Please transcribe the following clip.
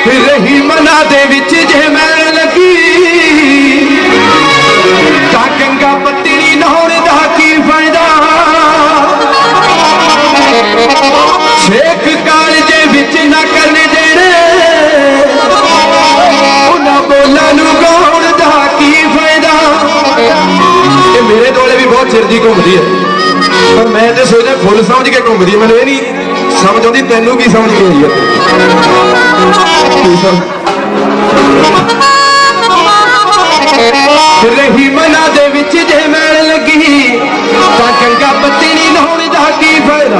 ਰਹੀ ਮਨਾ ਦੇ ਵਿੱਚ ਜੇ ਮੈਲ ਲੱਗੀ ਤਾਂ ਗੰਗਾ ਪੱਤਣੀ ਨਹਾਉਣ ਦਾ ਕੀ ਫਾਇਦਾ ਛੇਕ ਕਾਲਜੇ ਵਿੱਚ ਨਾ ਕਰਨ ਦੇਣੇ ਉਹਨਾਂ ਬੋਲਾਂ ਨੂੰ ਗਾਉਣ ਦਾ ਕੀ ਫਾਇਦਾ ਇਹ ਮੇਰੇ ਦੋਲੇ ਵੀ ਬਹੁਤ ਚਿਰ ਦੀ ਘੁੰਮਦੀ ਹੈ ਪਰ ਮੈਂ ਤੇ ਸੋਚਦਾ ਫੁੱਲ ਸਮਝ ਕੇ ਘੁੰਮਦੀ ਹੈ। ਮੈਨੂੰ ਇਹ ਨਹੀਂ ਸਮਝ ਆਉਂਦੀ ਤੈਨੂੰ ਕੀ ਸਮਝ ਕੇ ਆਈ ਹੈ ਕੀ ਸਮਝ ਰਹੀ ਮਨਾ ਦੇ ਵਿੱਚ ਜੇ ਮੈਲ ਲੱਗੀ ਤਾਂ ਗੰਗਾ ਪੱਤੀ ਨਹੀਂ ਨਹਾਉਣ ਦਾ ਕੀ ਫਾਇਦਾ?